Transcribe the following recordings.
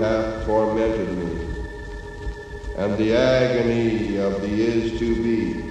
hath tormented me, and the agony of the is to be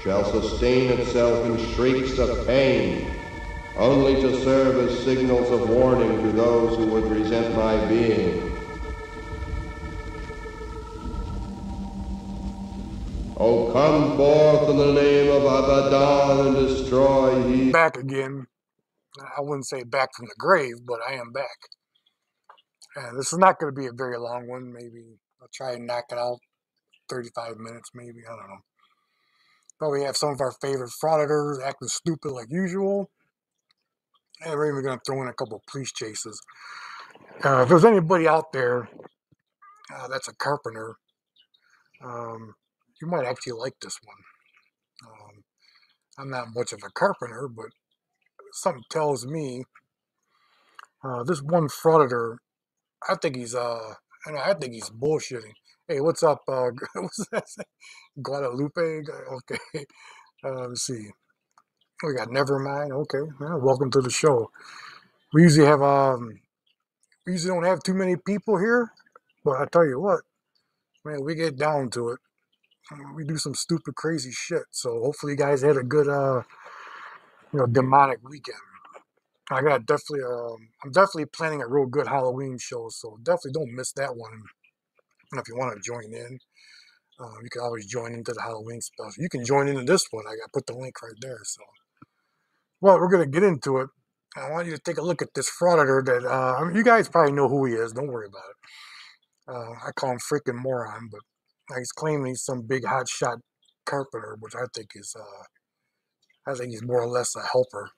shall sustain itself in shrieks of pain, only to serve as signals of warning to those who would resent my being. O come forth in the name of Abaddon and destroy ye. Back again. I wouldn't say back from the grave, but I am back. And this is not going to be a very long one. Maybe I'll try and knock it out 35 minutes, maybe. I don't know. But we have some of our favorite frauditors acting stupid like usual. And we're even going to throw in a couple police chases. Uh, if there's anybody out there uh, that's a carpenter, um, you might actually like this one. Um, I'm not much of a carpenter, but something tells me uh, this one frauditor, I think he's uh, I think he's bullshitting. Hey, what's up? Uh, what's that? Guadalupe? Okay. Uh, let's see. We got Nevermind. Okay. Well, welcome to the show. We usually have um, we usually don't have too many people here, but I tell you what, man, we get down to it. We do some stupid, crazy shit. So hopefully, you guys had a good uh you know, demonic weekend. I got definitely, um, I'm definitely planning a real good Halloween show, so definitely don't miss that one. And if you want to join in, uh, you can always join into the Halloween stuff. You can join into this one. I got put the link right there. So, well, we're gonna get into it. I want you to take a look at this frauditor that uh, you guys probably know who he is. Don't worry about it. Uh, I call him freaking moron, but he's claiming he's some big hot shot carpenter, which I think is uh, I think he's more or less a helper.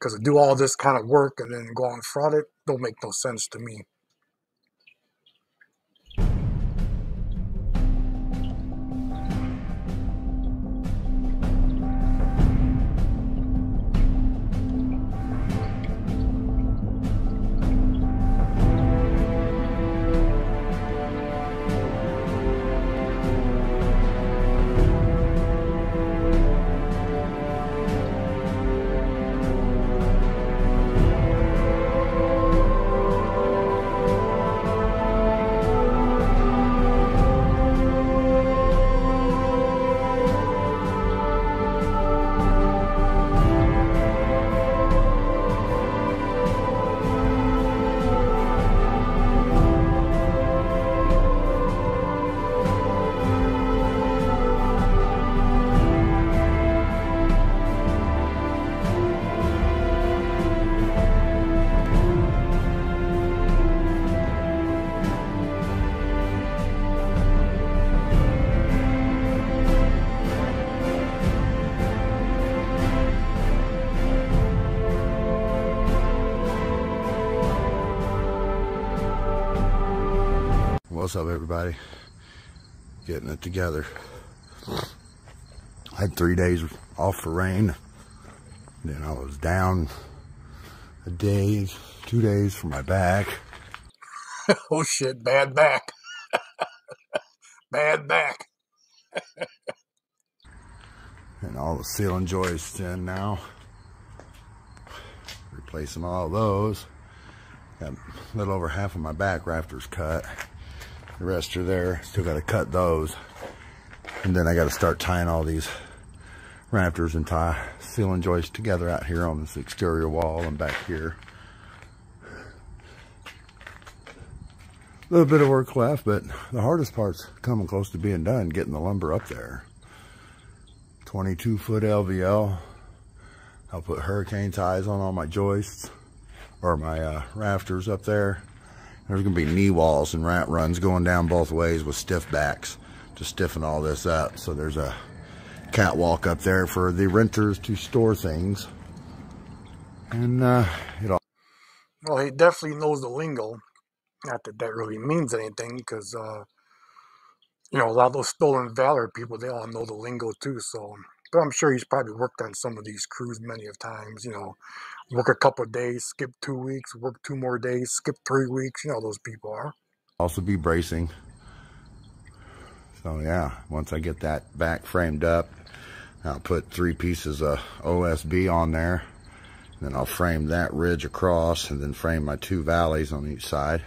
Because to do all this kind of work and then go and fraud it don't make no sense to me. What's up, everybody? Getting it together. I had three days off for rain. Then I was down a day, two days for my back. oh shit, bad back. bad back. and all the ceiling joists in now. Replacing all those. Got a little over half of my back rafters cut. The rest are there. Still got to cut those. And then I got to start tying all these rafters and tie ceiling joists together out here on this exterior wall and back here. A little bit of work left, but the hardest part's coming close to being done, getting the lumber up there. 22 foot LVL. I'll put hurricane ties on all my joists or my uh, rafters up there. There's going to be knee walls and rat runs going down both ways with stiff backs to stiffen all this up. So there's a catwalk up there for the renters to store things. And uh, it all. Well, he definitely knows the lingo. Not that that really means anything, because uh, you know a lot of those stolen valor people, they all know the lingo too. So, but I'm sure he's probably worked on some of these crews many of times. You know, work a couple of days, skip two weeks, work two more days, skip three weeks. You know those people are. Also be bracing. So yeah, once I get that back framed up, I'll put three pieces of OSB on there. Then I'll frame that ridge across and then frame my two valleys on each side.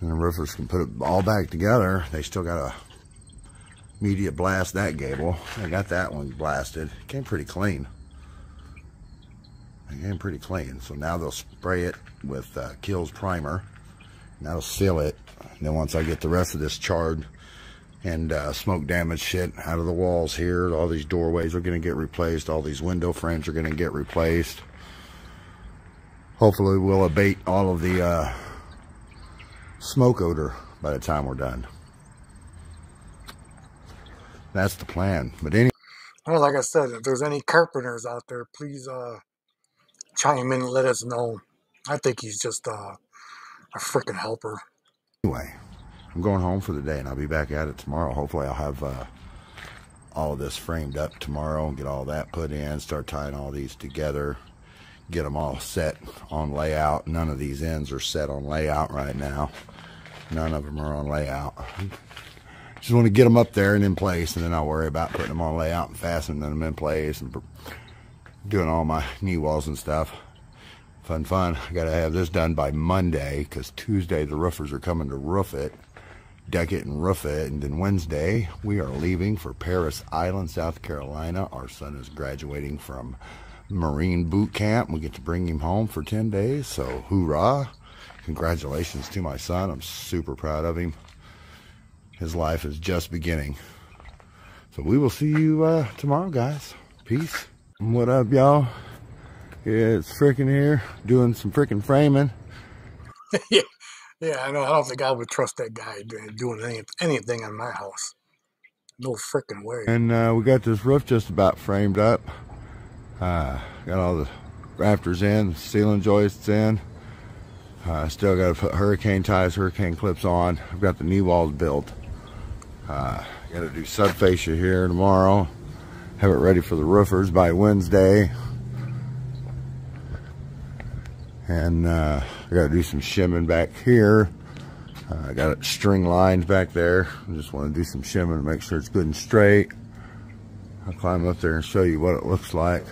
And the roofers can put it all back together. They still got a media blast that gable. I got that one blasted. came pretty clean. Came pretty clean. So now they'll spray it with uh, Kilz primer. And that'll seal it. And then once I get the rest of this charred and uh, smoke damage shit out of the walls here, all these doorways are going to get replaced. All these window frames are going to get replaced. Hopefully we'll abate all of the uh, smoke odor by the time we're done. That's the plan. But anyway. Well, like I said, if there's any carpenters out there, please uh, chime in and let us know. I think he's just uh, a freaking helper. Anyway, I'm going home for the day, and I'll be back at it tomorrow. Hopefully, I'll have uh, all of this framed up tomorrow, and get all that put in, start tying all these together, get them all set on layout. None of these ends are set on layout right now. None of them are on layout. Just want to get them up there and in place, and then I'll worry about putting them on layout and fastening them in place and doing all my knee walls and stuff. Fun, fun. I got to have this done by Monday because Tuesday the roofers are coming to roof it, deck it and roof it. And then Wednesday we are leaving for Parris Island, South Carolina. Our son is graduating from Marine boot camp. We get to bring him home for 10 days. So hoorah. Congratulations to my son. I'm super proud of him. His life is just beginning. So we will see you uh, tomorrow, guys. Peace. What up, y'all? Yeah, it's freaking here doing some freaking framing. yeah, yeah, I know. I don't think I would trust that guy doing any, anything on my house. No freaking way. And uh, we got this roof just about framed up. Uh, got all the rafters in, ceiling joists in. Uh, still got to put hurricane ties, hurricane clips on. I've got the knee walls built. Uh, got to do sub fascia here tomorrow. Have it ready for the roofers by Wednesday. And uh, I got to do some shimming back here. Uh, I got string lines back there. I just want to do some shimming to make sure it's good and straight. I'll climb up there and show you what it looks like.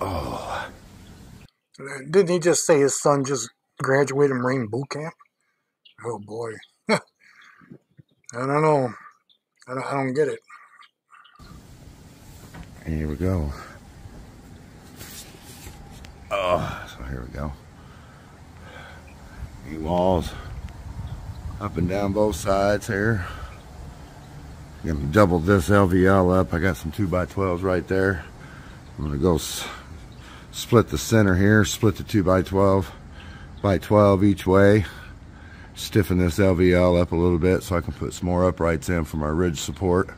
Oh. Didn't he just say his son just graduated Marine boot camp? Oh boy. I don't know. I don't, I don't get it. Here we go. Oh, so here we go. New walls up and down both sides here. I'm gonna double this LVL up. I got some 2x12s right there. I'm gonna go split the center here, split the 2x12 by 12 each way. Stiffen this LVL up a little bit so I can put some more uprights in for my ridge support.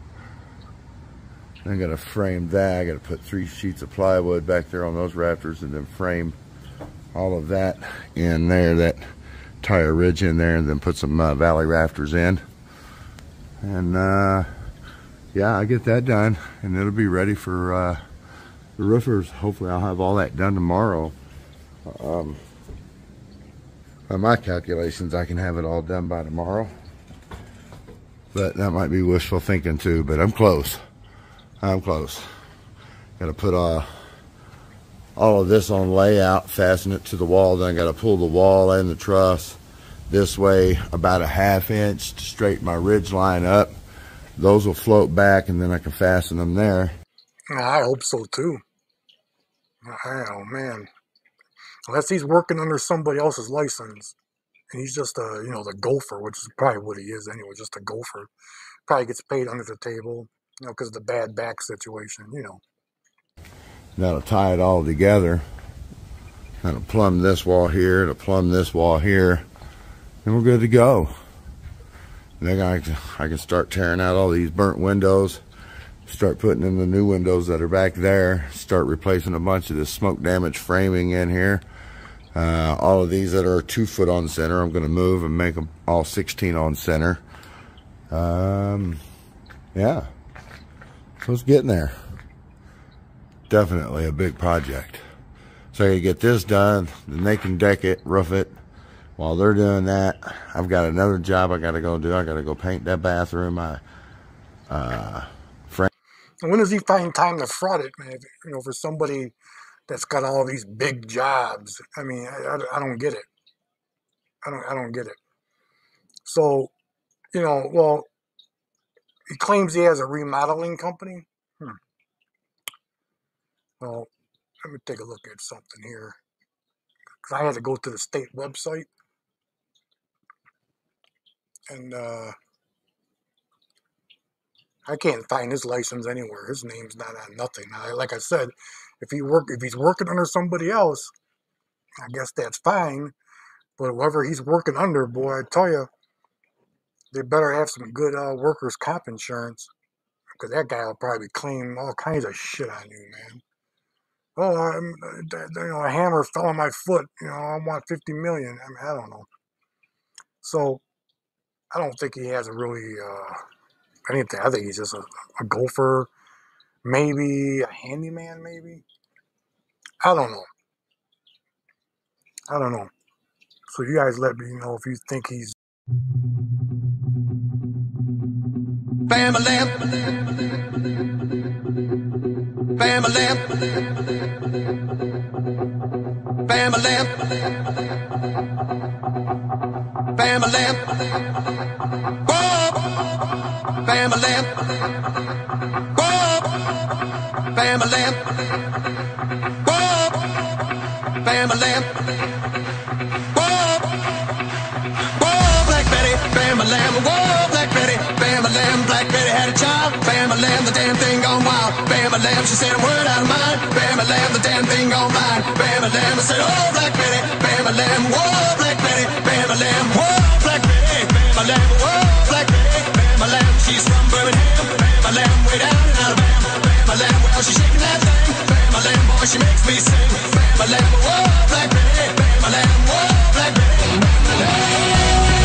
I got to frame that. I got to put three sheets of plywood back there on those rafters and then frame all of that in there, that tire ridge in there, and then put some uh, valley rafters in. And uh, yeah, I get that done, and it'll be ready for uh, the roofers. Hopefully, I'll have all that done tomorrow. Um, by my calculations, I can have it all done by tomorrow. But that might be wishful thinking too, but I'm close. I'm close. Got to put uh, all of this on layout, fasten it to the wall. Then I got to pull the wall and the truss this way about a half inch to straighten my ridge line up. Those will float back and then I can fasten them there. I hope so too. Oh man. Unless he's working under somebody else's license and he's just a, you know, the gopher, which is probably what he is anyway, just a gopher. Probably gets paid under the table you know, because of the bad back situation, you know. That'll tie it all together. Kind of plumb this wall here, it'll plumb this wall here, and we're good to go. And then I, I can start tearing out all these burnt windows, start putting in the new windows that are back there, start replacing a bunch of this smoke damage framing in here. Uh, all of these that are two foot on center, I'm going to move and make them all 16 on center. Um, yeah. So it's getting there. Definitely a big project. So I get this done, then they can deck it, roof it. While they're doing that, I've got another job I got to go do. I got to go paint that bathroom. I, uh, when does he find time to fraud it, man? You know, for somebody that's got all these big jobs. I mean, I, I, I don't get it. I don't I don't get it. So, you know, well, he claims he has a remodeling company. Hmm. Well, let me take a look at something here. Because I had to go to the state website. And uh, I can't find his license anywhere. His name's not on nothing. Now, like I said, if he work if he's working under somebody else, I guess that's fine. But whoever he's working under, boy, I tell you, they better have some good uh, workers' comp insurance because that guy will probably claim all kinds of shit on you, man. Oh, I'm, uh, you know, a hammer fell on my foot. You know, I want fifty million. I mean, I don't know. So, I don't think he has a really uh, anything. I think he's just a, a gopher, maybe a handyman, maybe. I don't know. I don't know. So you guys let me know if you think he's Family. Family. Family. Family. Whoa. Family. Whoa. Family. Whoa. Family. Whoa. Whoa, Black Betty, family. Whoa, Black Betty, family. Black Betty had a child, family. The damn thing gone wild, family. She said a word out of mine, family. The damn thing gone blind, family. I said, oh, Black Betty, family. Whoa, Black Betty, family. Whoa, my lamb, black bam, my lamb, she's from Birmingham, bam, my lamb, way down in Alabama, bam, my lamb, well, she's shaking that thing, bam, my lamb, boy, she makes me sing, bam, my lamb, whoa, black Betty. bam, my lamb, whoa, black Betty. lamb.